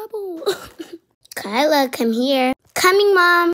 bubble. Kyla, come here. Coming, Mom.